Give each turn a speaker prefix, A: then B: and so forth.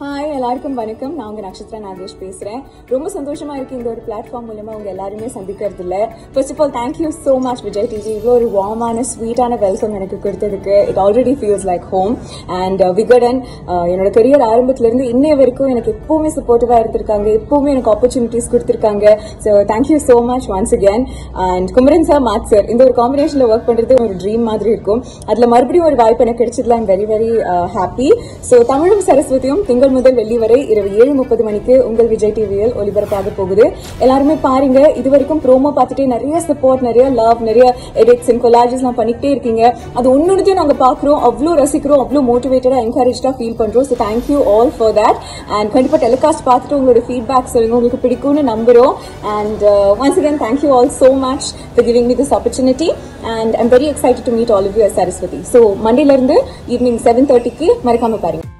A: Hi எல்லாருக்கும் வணக்கம். நான் உங்க நட்சத்திரா நாகேஷ் பேசுறேன். ரொம்ப சந்தோஷமா இருக்கு இந்த ஒரு பிளாட்ஃபார்ம் மூலமா உங்க எல்லாருமே சந்திக்கிறதுல. First of all thank you so much Vijay டிஜி இவ்வளோ ஒரு வார்மான ஸ்வீட்டான வெல்கம் எனக்கு கொடுத்ததுக்கு. It already feels like home and Vikatan uh, என்னோட கரியர் ஆரம்பத்துல இருந்து இன்னைய வரைக்கும் எனக்கு எப்பவுமே சப்போர்ட்டிவா இருந்திருக்காங்க. எப்பவுமே எனக்கு ஆப்பர்ச்சுனிட்டிஸ் கொடுத்துருக்காங்க. So thank you so much once again and Kumaran sir math sir இந்த ஒரு காம்பினேஷன்ல ஒர்க் பண்றது ஒரு ட்ரீம் மாதிரி இருக்கும். அதுல மறுபடியும் ஒரு வாய்ப்பு எனக்கு கிடைச்சதுல I'm very very happy so தமிழும் சரஸ்வதியும் திங்கள் முதல் வெள்ளி வரை இரவு ஏழு முப்பது மணிக்கு உங்கள் விஜய் டிவியில் ஒளிபரப்பாக போகுது. எல்லாருமே பாருங்க இது வரைக்கும் ப்ரோமோ பார்த்துட்டே நிறைய சப்போர்ட் நிறைய லவ் நிறைய எடிட்ஸ் அண்ட் கொலாஜஸ்லாம் பண்ணிக்கிட்டே இருக்கீங்க. அது ஒன்னொன்னுத்தையும் நாங்க பாக்குறோம் அவ்வளோ ரசிக்கிறோம் அவ்வளோ மோட்டிவேட்டடா என்கரேஜா ஃபீல் பண்றோம். So thank you all for that and கண்டிப்பா டெலிகாஸ்ட் பார்த்துட்டு உங்களோட ஃபீட்பேக் சொல்லுங்க. உங்களுக்கு பிடிக்கும்னு நம்புறோம். And once again thank you all so much for giving me this opportunity and I'm very excited to meet all of you Saraswathi so மண்டேலேருந்து மண்டேல இருந்து evening seven தேர்ட்டிக்கு மறக்காம பாருங்க.